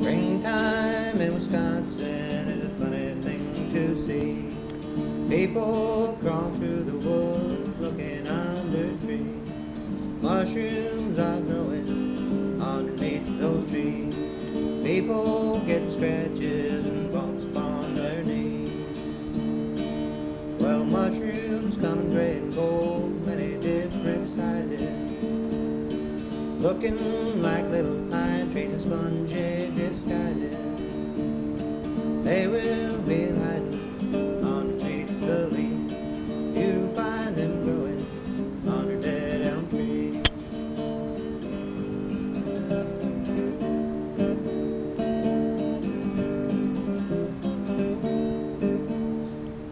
Springtime in Wisconsin is a funny thing to see. People crawl through the woods looking under trees. Mushrooms are growing underneath those trees. People get scratches and bumps upon their knees. Well, mushrooms come in gray and gold, Looking like little pine trees and spongy disguises. They will be hiding underneath the leaves. You'll find them growing under dead elm trees.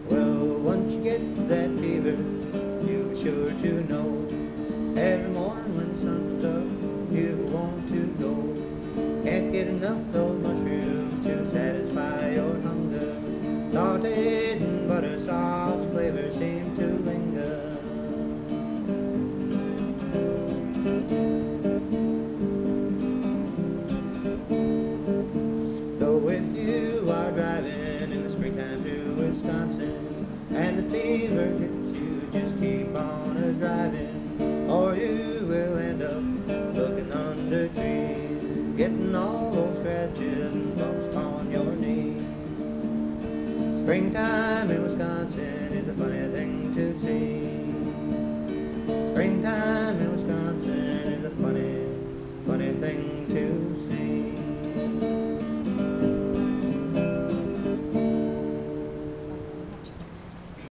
Well, once you get that fever, you'll be sure to know. Can't get enough though mushrooms to satisfy your hunger. Sauteed in butter sauce flavor seems to linger. Though if you are driving in the springtime to Wisconsin and the fever hits you, just keep on a driving, or you will end up looking under trees patches and on your knee. Springtime in Wisconsin is a funny thing to see.